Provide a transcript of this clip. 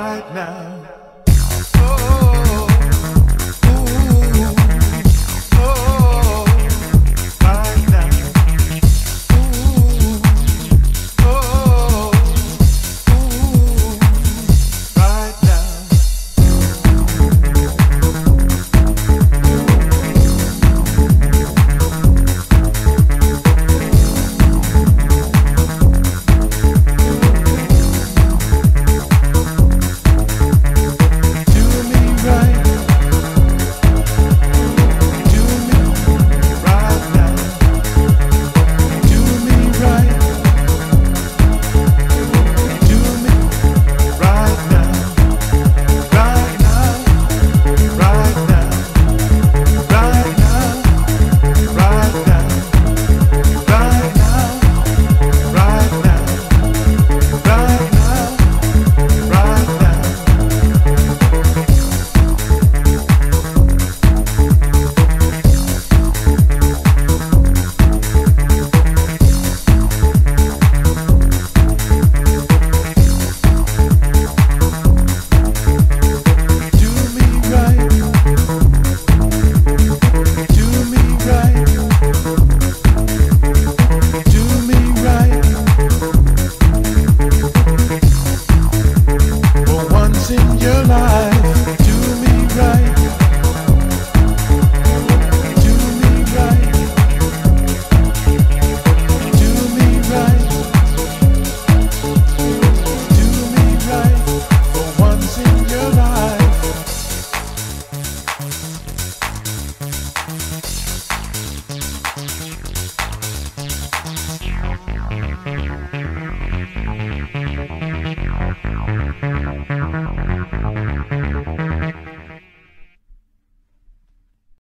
right now.